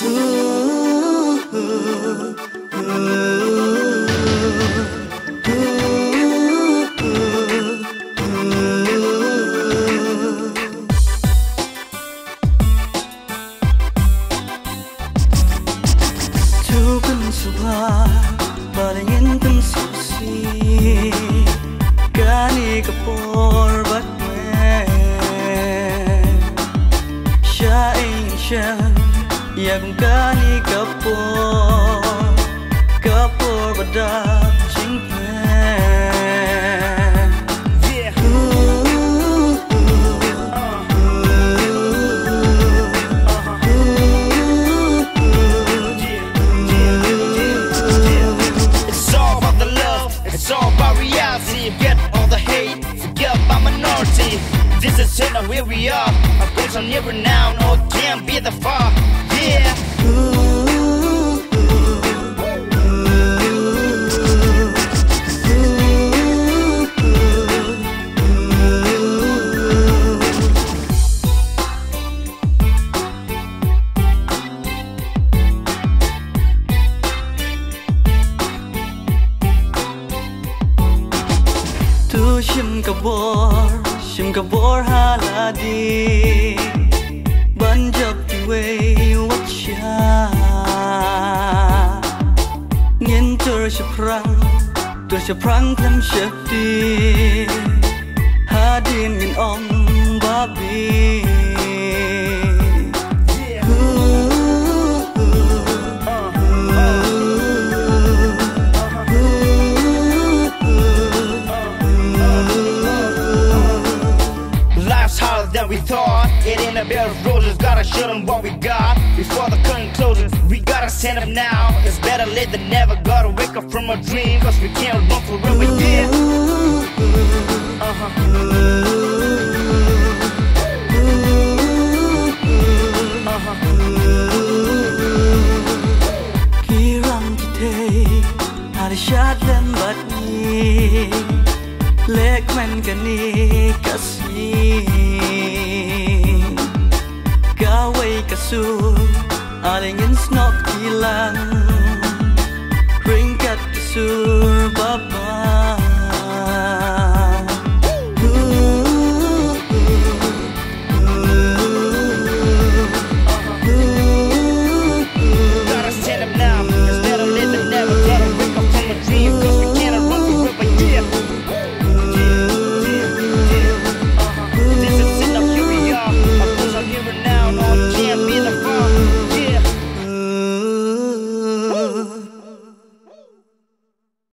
suha balingin tan susi kani kapor bat me sha in sha yang kani kapor kapor badak This is China where we are. Our goals are never now, no can be the far. Shim ka bor, shim ka bor haladi shi prang than we thought. It ain't a bed of roses, gotta show them what we got. Before the curtain closes, we stand up now. It's better late than never, gotta wake up from a dream. Cause we can't run for real, we did. Uh-huh. shot them but me lek man gani kasi Ilang Ringkat su